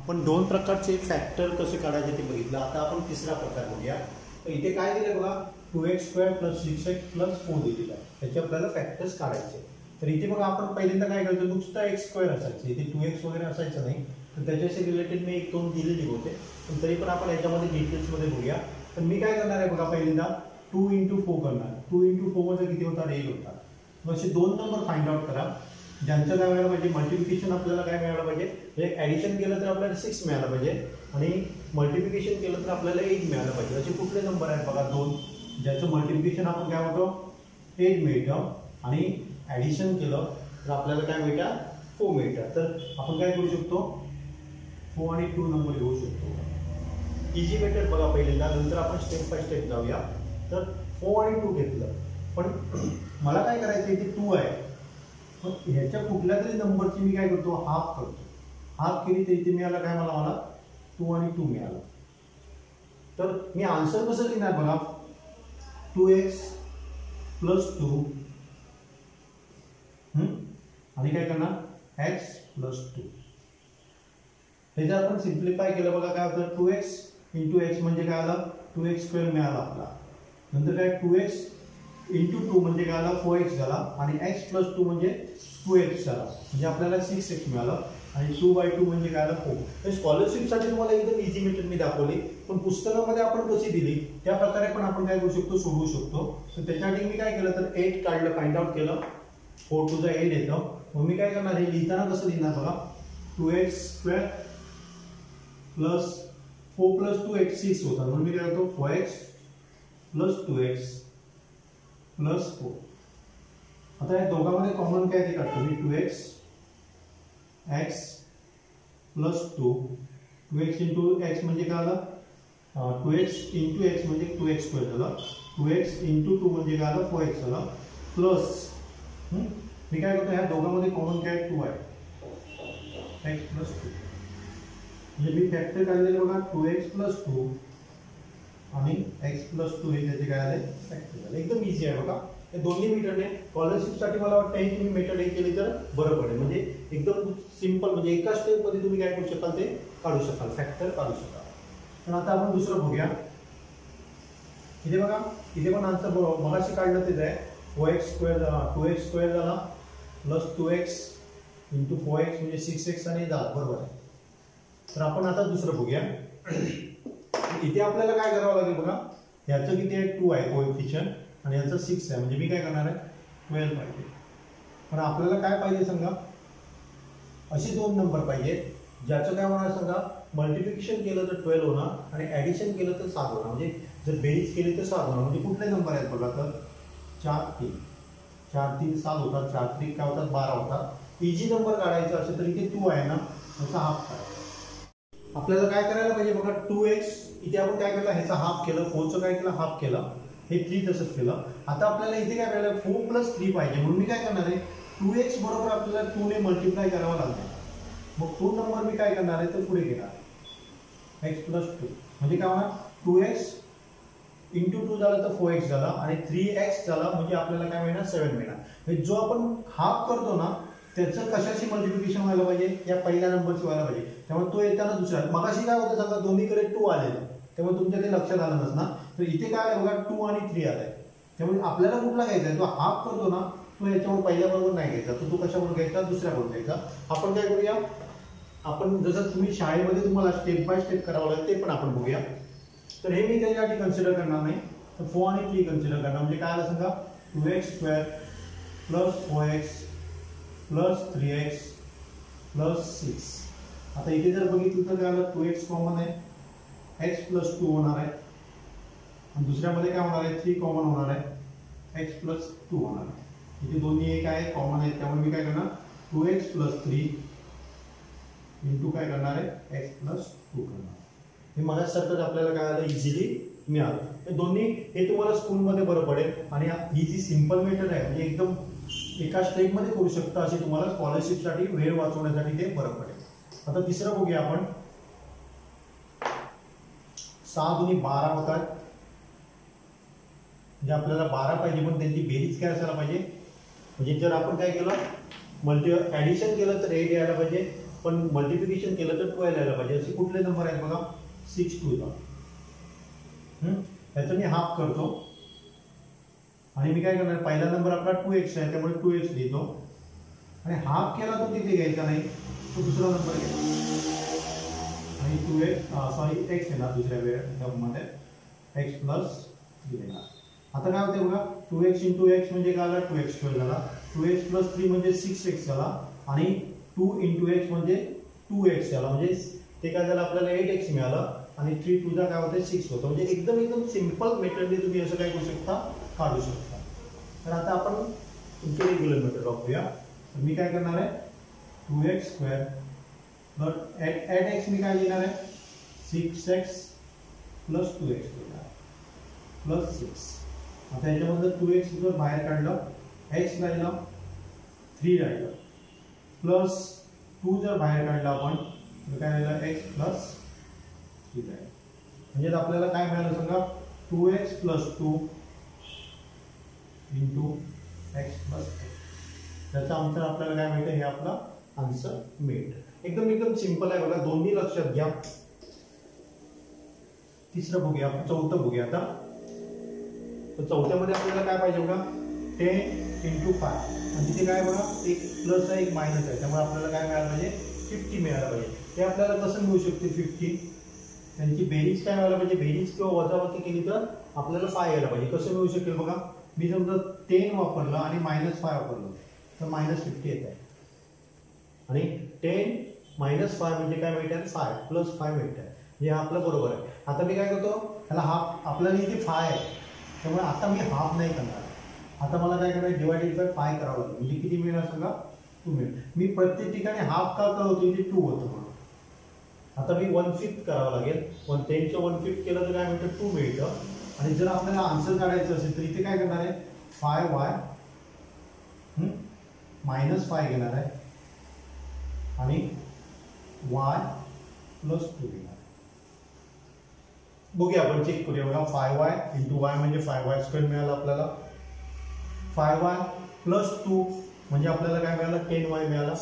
आपण दोन प्रकारचे फॅक्टर कसे काढायचे ते बघितलं. आता आपण तिसरा प्रकार बघूया. तर इथे काय दिलं बघा? Two X square plus six X plus four दिलेलं आहे. त्याचे आपल्याला फॅक्टर्स काढायचे. तर इथे बघा आपण पहिल्यांदा काय करतो नुसतं एक्स स्क्वेअर असायचं. इथे टू एक्स वगैरे असायचं नाही. तर त्याच्याशी रिलेटेड मी एक दोन दिलेली होते. पण तरी पण आपण याच्यामध्ये डिटेल्समध्ये बघूया. तर मी काय करणार आहे बघा पहिल्यांदा? टू इंटू फोर करणार. टू इंटू फोरमध्ये किती होता? एट होता. मग असे दोन नंबर फाइंड आउट करा. ज्यांचं काय मिळालं पाहिजे मल्टिप्लिकेशन आपल्याला काय मिळालं पाहिजे? म्हणजे ॲडिशन केलं तर आपल्याला सिक्स मिळालं पाहिजे. आणि मल्टिप्लिकेशन केलं तर आपल्याला एट मिळालं पाहिजे. असे कुठले नंबर आहेत बघा दोन. ज्याचं मल्टिप्लिकेशन आपण काय म्हणतो? एट मिळतं. आणि ॲडिशन केलं तर आपल्याला काय मिळतं? फोर मिळतं. तर आपण काय करू शकतो? फोर आणि टू नंबर घेऊ शकतो. इझी मेथड बघा पहिल्यांदा. नंतर आपण स्टेप बाय स्टेप जाऊया. तर फोर आणि टू घेतलं. पण मला काय करायचं आहे ते टू आहे. पण ह्याच्या कुठल्या तरी नंबरची मी काय करतो? हाफ करतो. हाफ केली तर इथे मिळाला काय मला? मला टू आणि टू मिळाला. तर मी आन्सर कसं लिहिणार बघा? टू एक्स प्लस टू आणि काय करणार? एक्स प्लस टू हे जर आपण सिम्प्लिफाय केलं बघा काय होतं? टू एक्स इंटू एक्स म्हणजे काय आलं? टू एक्स स्क्वेअर मिळाला आपला. नंतर काय? टू एक्स इंटू टू म्हणजे काय आला? फोर एक्स झाला आणि एक्स प्लस टू म्हणजे टू एक्स झाला. म्हणजे आपल्याला सिक्स एक्स मिळालं आणि टू बाय टू म्हणजे काय आलं? फोर तर स्कॉलरशिपसाठी तुम्हाला एकदम इझी मेथड मी दाखवली. पण पुस्तकामध्ये आपण कशी दिली? त्या प्रकारे पण आपण काय करू शकतो? सोडवू शकतो. तर त्याच्यासाठी मी काय केलं? तर एट काढलं फाइंड आउट केलं. फोर टू जा एट येतं. मग मी काय करणार? हे लिहिताना कसं लिहिणार बघा? Two x square plus four plus two x six होता. म्हणून मी काय करतो? Four x plus two x plus four आता या दोघांमध्ये कॉमन काय ते काढतो मी two x x plus two two x into x म्हणजे काय आलं टू एक्स इंटू एक्स म्हणजे टू एक्स स्क्वेअर झालं. टू एक्स इंटू टू म्हणजे काय आलं फोर एक्स झालं. प्लस मी काय करतो? ह्या दोघांमध्ये कॉमन काय? टू आहे एक्स प्लस टू म्हणजे मी फॅक्टर काढलेले बघा टू एक्स प्लस टू आणि एक्स प्लस टू हे त्याचे काय आले? फॅक्टर झाले एकदम इझी आहे बघा. हे दोन्ही मीटरने स्कॉलरशिपसाठी मला वाटतं हे तुम्ही मेथड हे केली तर बरं पडेल म्हणजे एकदम सिंपल म्हणजे एका स्टेपमध्ये तुम्ही काय करू शकाल ते काढू शकाल. फॅक्टर काढू शकाल. पण आता आपण दुसरं बघूया. इथे बघा. इथे पण आन्सर मगाशी काढलं तेच आहे फोर एक्स स्क्वेअर झाला टू एक्स स्क्वेअर झाला. Plus two x into four x म्हणजे सिक्स एक्स आणि दहा. बरोबर आहे. तर आपण आता दुसरं बघूया. इथे आपल्याला काय करावं लागेल बघा? ह्याचं किती आहे? टू आहे कोएफिशियन आणि याचं सिक्स आहे. म्हणजे मी काय करणार आहे? ट्वेल्व पाहिजे. पण आपल्याला काय पाहिजे सांगा? असे दोन नंबर पाहिजेत ज्याचं काय होणार सांगा? मल्टिप्लिकेशन केलं तर ट्वेल्व होणार आणि ॲडिशन केलं तर सात होणार. म्हणजे जर बेरीज केली तर सात होणार. म्हणजे कुठले नंबर आहेत बघा तर? चार तीन. चार तीन सात होतात. चार तीन काय होतात? बारा होतात. इजी नंबर काढायचा असेल तर इथे टू आहे ना? त्याचा हाफ काय आपल्याला काय करायला पाहिजे बघा? टू एक्स इथे आपण काय केलं ह्याचा हाफ केलं फोरचं काय केलं हाफ केलं. हे थ्री तसंच केलं. आता आपल्याला इथे काय पाहिजे फोर प्लस थ्री पाहिजे. म्हणून मी काय करणार आहे? टू एक्स बरोबर आपल्याला टूने मल्टिप्लाय करावं लागणार मग तो नंबर मी काय करणार आहे? तर पुढे घेणार. एक्स प्लस टू म्हणजे काय होणार? टू एक्स इंटू टू झालं तर फोर एक्स झाला. आणि थ्री एक्स झाला म्हणजे आपल्याला काय मिळणार? सेवन मिळणार. जो आपण हाफ करतो ना त्याचं कशाशी मल्टिप्लिकेशन व्हायला पाहिजे? या पहिल्या नंबरची व्हायला पाहिजे. त्यामुळे तो येताना दुसरा. मगाशी काय होतं सांगा? दोन्हीकडे टू आलेलं त्यामुळे तुमच्या ते लक्षात आलं नसणार. तर इथे काय आहे बघा? टू आणि थ्री आलाय. त्यामुळे आपल्याला कुठला घ्यायचा आहे? तो हाफ करतो ना तो याच्यावर पहिल्याबरोबर नाही घ्यायचा. तर तो कशाबरोबर घ्यायचा? दुसऱ्याबरोबर घ्यायचा. आपण काय करूया? आपण जसं तुम्ही शाळेमध्ये तुम्हाला स्टेप बाय स्टेप करावं लागेल ते पण आपण बघूया. तर हे मी त्याच्यासाठी कन्सिडर करणार नाही. तर फोर आणि थ्री कन्सिडर करणार. म्हणजे काय आलं सांगा? Two x square plus four x plus three x plus six. आता इथे जर बघितलं तर काय आलं? टू एक्स कॉमन आहे. एक्स प्लस टू होणार आहे. आणि दुसऱ्यामध्ये काय होणार आहे? थ्री कॉमन होणार आहे. एक्स प्लस टू होणार आहे. इथे दोन्ही एक आहे कॉमन आहेत त्यामुळे मी काय करणार? Two x plus three into काय करणार आहे? एक्स प्लस टू करणार. हे मगासारखंच आपल्याला काय आलं? इझिली मिळालं. हे दोन्ही हे तुम्हाला स्कूलमध्ये बरं पडेल. आणि ही जी सिंपल मेथड आहे म्हणजे एकदम एका स्टेपमध्ये करू शकता अशी तुम्हाला स्कॉलरशिपसाठी वेळ वाचवण्यासाठी ते बरं पडेल. आता तिसरं बघूया आपण. सहा दोन्ही बारा होतात. म्हणजे आपल्याला बारा पाहिजे पण त्यांची बेरीज काय असायला पाहिजे? म्हणजे जर आपण काय केलं मल्टी ॲडिशन केलं तर एट यायला पाहिजे पण मल्टिप्लिकेशन केलं तर ट्वेल्व यायला पाहिजे. असे कुठले नंबर आहेत बघा? सिक्स टू ला. मी हाफ करतो. आणि मी काय करणार पहिला नंबर आपला टू एक्स आहे त्यामुळे टू एक्स लिहितो. आणि हाफ केला तो तिथे घ्यायचा नाही तो दुसरा नंबर घ्यायचा. आणि टू एक्स सॉरी एक्स येणार दुसऱ्या वेळेमध्ये एक्स प्लस येणार आता काय होते बघा टू एक्स इंटू एक्स म्हणजे काय झाला टू एक्स ट्वेल्व झाला. टू एक्स प्लस थ्री म्हणजे सिक्स एक्स झाला. आणि टू इंटू एक्स म्हणजे टू एक्स झाला. म्हणजे ते काय झालं? आपल्याला एट एक्स मिळालं. आणि थ्री टूचा काय होतं सिक्स होतं. म्हणजे एकदम एकदम सिंपल मेथडने तुम्ही असं काय करू शकता? काढू शकता तर आता आपण तुमचे रेग्युलर मेथड वापरूया. तर मी काय करणार आहे? Two x square but at eight x मी काय लिहिणार आहे? Six x plus two x लिहिणार प्लस सिक्स आता याच्यामधलं टू एक्स जर बाहेर काढलं एक्स राहिलं थ्री राहिलं. प्लस टू जर बाहेर काढलं आपण तर काय राहिलं? एक्स प्लस थ्री राहिलं. म्हणजे आपल्याला काय मिळालं सांगा? Two x plus two into x plus त्याचा आन्सर आपल्याला काय मिळतं? हे आपला आन्सर मिळतं. एकदम एकदम सिंपल आहे बघा. दोन्ही लक्षात घ्या. तिसरं बघूया. आपण चौथं बघूया आता. तर चौथ्यामध्ये आपल्याला काय पाहिजे बघा? टेन इंटू फाय आणि तिथे काय बघा? एक प्लस आहे एक मायनस आहे. त्यामुळे आपल्याला काय मिळालं पाहिजे? फिफ्टी मिळायला पाहिजे. ते आपल्याला कसं मिळू शकते फिफ्टी त्यांची बेरीज काय मिळायला पाहिजे? बेरीज किंवा वजावती केली तर आपल्याला फाय यायला पाहिजे. कसं मिळू शकेल बघा? मी समजा टेन वापरलं आणि मायनस फाय वापरलं तर मायनस फिफ्टी येत आहे. आणि टेन मायनस फाय म्हणजे काय मिळते फाय प्लस फाय मिळते हे आपलं बरोबर आहे. आता मी काय करतो? ह्याला हाफ आपल्याला इथे फाय आहे. त्यामुळे आता मी हाफ नाही करणार. आता मला काय करायचं? डिवायडेड बाय फाय करावं लागेल. म्हणजे किती मिळणार सांगा? टू मिळेल. मी प्रत्येक ठिकाणी हाफ का करतो? इथे टू होतं म्हणून. आता मी वन फिफ्थ करावं लागेल. पण टेनचं वन फिफ्थ केलं तर काय मिळतं? टू मिळतं. आणि जर आपल्याला आन्सर काढायचं असेल तर इथे काय करणार आहे? फाय वाय मायनस फाय घेणार आहे. आणि वाय प्लस टू घेणार बघूया आपण चेक करूया बघा. फाय वाय इंटू वाय म्हणजे फाय वाय स्क्वेअर मिळालं आपल्याला. फाय वाय प्लस टू म्हणजे आपल्याला काय मिळालं? टेन वाय मिळाला.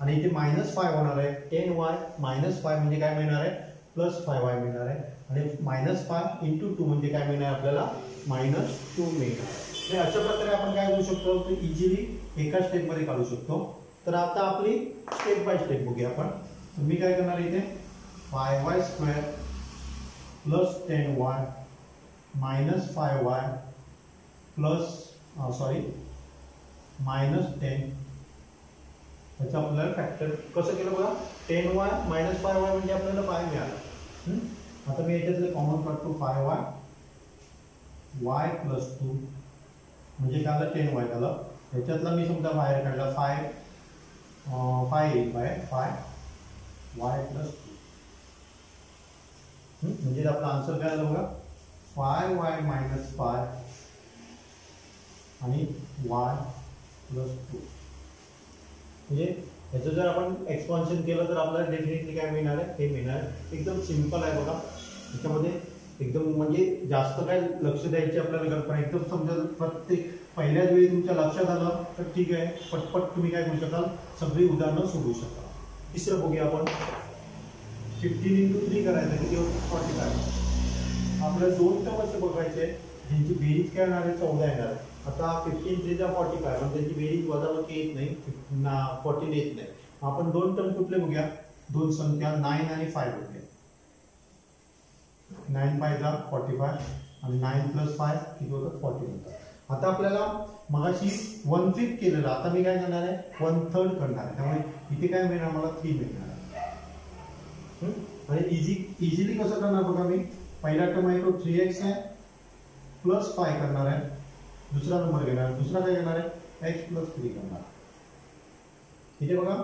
आणि इथे मायनस फाय होणार आहे. टेन वाय मायनस फाय म्हणजे काय मिळणार आहे? प्लस फाय वाय मिळणार आहे. आणि मायनस फाय इंटू टू म्हणजे काय मिळणार आपल्याला? मायनस टू मिळणार आणि म्हणजे अशा प्रकारे आपण काय करू शकतो? तर इझिली एका स्टेपमध्ये काढू शकतो. तर आता आपली स्टेप बाय स्टेप बघूया आपण. मी काय करणार इथे? Five y square plus ten y minus five y plus sorry minus ten त्याचं आपल्याला फॅक्टर कसं केलं बघा? Ten y minus five y म्हणजे आपल्याला फाय मिळालं. आता मी याच्यातलं कॉमन काढतो five y y plus two म्हणजे काय आलं टेन वाय झालं याच्यातला मी समजा बाहेर काढला फाय फाय येईल by five y plus two म्हणजे आपला आन्सर काय झालं बघा? फाय वाय मायनस फाय आणि वाय प्लस टू म्हणजे ह्याचं जर आपण एक्सपान्शन केलं तर आपल्याला डेफिनेटली काय मिळणार आहे? हे मिळणार आहे. एकदम सिंपल आहे बघा. त्याच्यामध्ये एकदम म्हणजे जास्त काय लक्ष द्यायची आपल्याला कल्पना एकदम समजा प्रत्येक पहिल्याच वेळी तुमच्या लक्षात आलं तर ठीक आहे. पटपट तुम्ही काय करू शकाल? सगळी उदाहरणं सोडवू शकाल. तिसरं बघूया आपण. फिफ्टीन इंटू थ्री करायचं किती फॉर्टी फाय आपल्याला दोन टर्म असे बघायचे ज्यांची बेरीज काय येणार आहे? चौदा येणार आहे. आता फिफ्टीन थ्रीचा फॉर्टी फाय म्हणजे त्याची बेरीज वजाबाकी येत नाही ना फोर्टीन येत नाही. आपण दोन टर्म कुठले बघूया? दोन संख्या नाईन आणि फाय बघूया. नाईन फायचा फॉर्टी फाय आणि नाईन प्लस फाय किती होतं फॉर्टीन होतं आता आपल्याला मगाशी वन फिफ्थ केलेलं आता मी काय करणार आहे? वन थर्ड करणार आहे. त्यामुळे इथे काय मिळणार? मला थ्री मिळणार आहे. आणि इझी इझिली कसं करणार बघा मी? पहिला टर्म आहे तो थ्री एक्स आहे प्लस फाय करणार आहे. दुसरा नंबर घेणार दुसरा काय घेणार आहे? एक्स प्लस थ्री करणार. इथे बघा.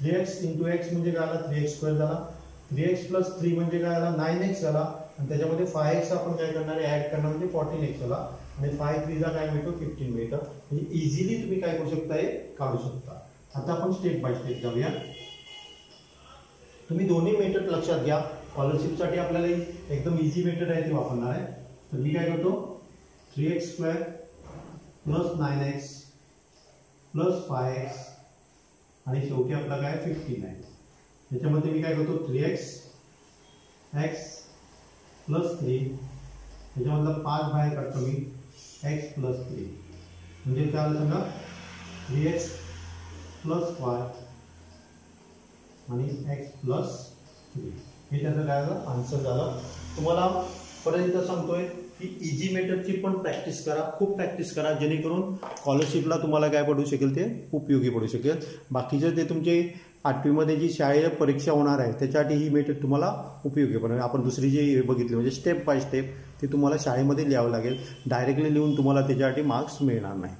थ्री एक्स इंटू एक्स म्हणजे काय आला? थ्री एक्स स्क्वेअर झाला. थ्री एक्स प्लस थ्री म्हणजे काय आला? नाईन एक्स झाला आणि त्याच्यामध्ये फाय एक्स आपण काय करणार आहे? ऍड करणार म्हणजे फोर्टीन एक्स झाला आणि फाय थ्रीचा काय मिळतो? फिफ्टीन मिळतं. म्हणजे इझिली तुम्ही काय करू शकता हे? काढू शकता. आता आपण स्टेप बाय स्टेप जाऊया. तुम्ही दोन्ही मेथड लक्षात घ्या. स्कॉलरशिपसाठी आपल्याला एकदम इझी मेथड आहे ती वापरणार आहे. तर मी काय करतो? Three x square plus nine x plus five x आणि शेवटी आपला काय? फिफ्टीन आहे याच्यामध्ये मी काय करतो? Three x x plus three. याच्यामधलं पाच बाहेर काढतो मी. X plus three. म्हणजे काय सांगा थ्री एक्स प्लस फाय आणि एक्स प्लस थ्री. हे त्याचं काय झालं? आन्सर झालं. तुम्हाला परत एकदा सांगतोय की इजी मेटरची पण प्रॅक्टिस करा खूप प्रॅक्टिस करा जेणेकरून स्कॉलरशिपला तुम्हाला काय पडू शकेल ते उपयोगी पडू शकेल. बाकीचे ते तुमचे आठवीमध्ये जी शाळेय परीक्षा होणार आहे त्याच्यासाठी ही मेथड तुम्हाला उपयोगी पडेल. आपण दुसरी जी बघितली म्हणजे स्टेप बाय स्टेप ते तुम्हाला शाळेमध्ये लिहावं लागेल. डायरेक्टली लिहून तुम्हाला त्याच्यासाठी मार्क्स मिळणार नाही.